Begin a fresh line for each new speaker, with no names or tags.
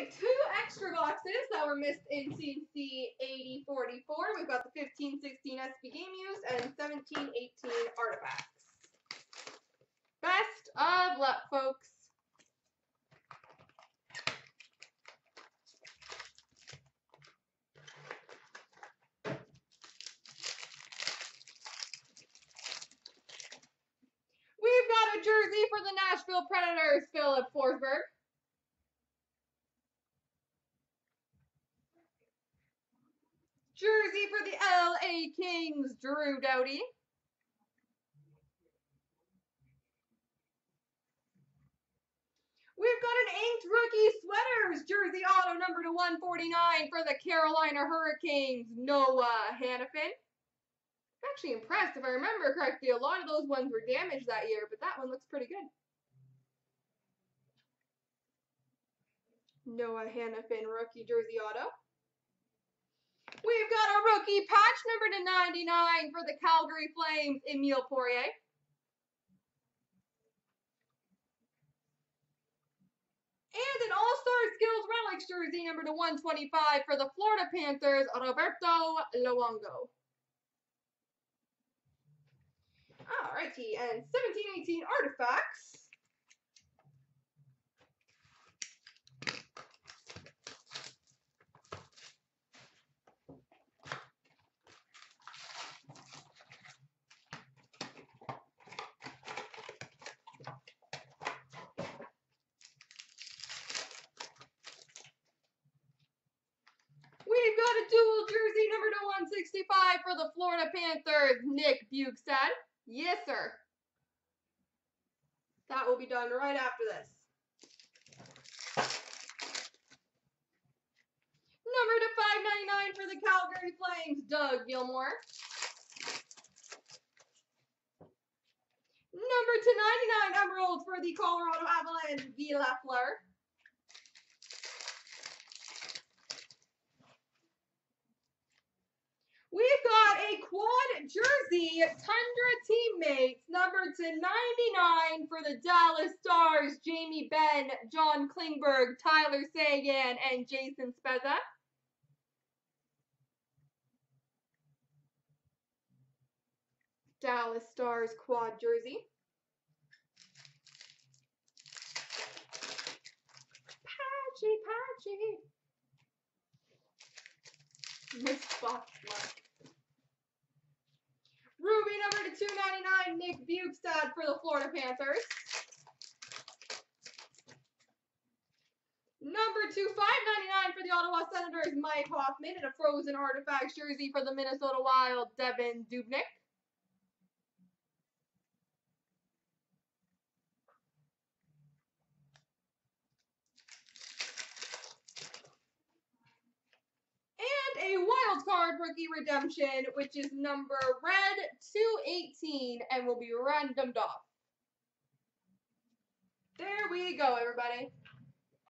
right, two extra boxes that were missed in CNC 8044. We've got the 1516 SP Game Use and 1718 Artifacts. Best of luck, folks. We've got a jersey for the Nashville Predators, Filip Forsberg. Jersey for the LA Kings, Drew Doughty. We've got an inked rookie sweaters jersey auto number to 149 for the Carolina Hurricanes, Noah Hanifin. I'm actually impressed. If I remember correctly, a lot of those ones were damaged that year, but that one looks pretty good. Noah Hanifin rookie jersey auto. We've got a rookie patch number to 99 for the Calgary Flames, Emile Poirier. And an All-Star Skills Relics jersey number to 125 for the Florida Panthers, Roberto Luongo. Alrighty, and 1718 artifacts. 65 for the Florida Panthers, Nick Bjugstad. Yes, sir. That will be done right after this. Number to 599 for the Calgary Flames, Doug Gilmour. Number to 99 Emerald for the Colorado Avalanche, V. Leffler. Jersey, Tundra teammates, number to 99 for the Dallas Stars, Jamie Benn, John Klingberg, Tyler Seguin, and Jason Spezza. Dallas Stars quad jersey. Patchy, patchy. Miss Fox mark. Ruby number to 299, Nick Bjugstad for the Florida Panthers. Number to 599 for the Ottawa Senators, Mike Hoffman, and a Frozen Artifacts jersey for the Minnesota Wild, Devan Dubnyk. And a card rookie redemption, which is number red 218 and will be randomed off. There we go, everybody.